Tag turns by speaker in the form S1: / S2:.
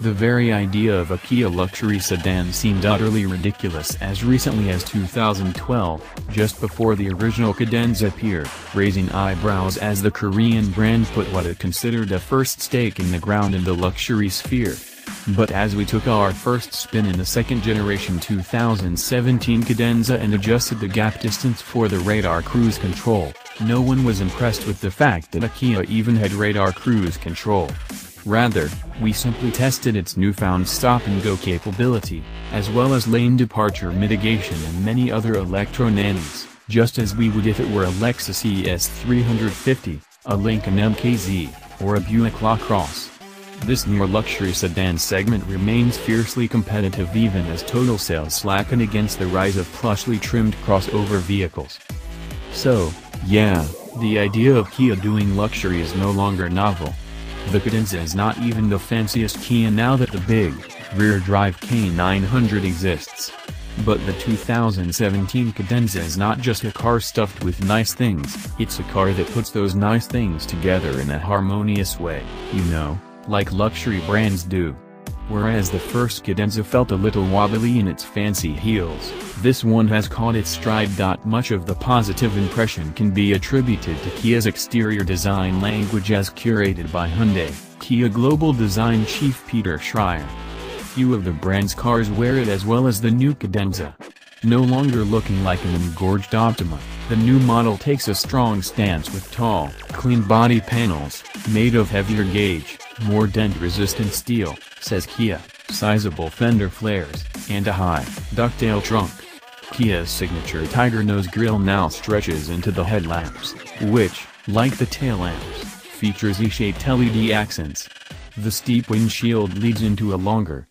S1: The very idea of a Kia luxury sedan seemed utterly ridiculous as recently as 2012, just before the original Cadenza appeared, raising eyebrows as the Korean brand put what it considered a first stake in the ground in the luxury sphere. But as we took our first spin in the second generation 2017 Cadenza and adjusted the gap distance for the radar cruise control, no one was impressed with the fact that a Kia even had radar cruise control. Rather, we simply tested its newfound stop-and-go capability, as well as lane departure mitigation and many other electro-nannies, just as we would if it were a Lexus ES350, a Lincoln MKZ, or a Buick LaCrosse. This near luxury sedan segment remains fiercely competitive even as total sales slacken against the rise of plushly trimmed crossover vehicles. So, yeah, the idea of Kia doing luxury is no longer novel. The Cadenza is not even the fanciest Kia now that the big, rear-drive K900 exists. But the 2017 Cadenza is not just a car stuffed with nice things, it's a car that puts those nice things together in a harmonious way, you know, like luxury brands do. Whereas the first Cadenza felt a little wobbly in its fancy heels, this one has caught its stride. Much of the positive impression can be attributed to Kia's exterior design language as curated by Hyundai, Kia Global Design Chief Peter Schreyer. Few of the brand's cars wear it as well as the new Cadenza. No longer looking like an engorged Optima, the new model takes a strong stance with tall, clean body panels, made of heavier gauge, more dent-resistant steel, says Kia, sizable fender flares, and a high, ducktail trunk. Kia's signature tiger nose grille now stretches into the headlamps, which, like the tail lamps, features E-shaped LED accents. The steep windshield leads into a longer,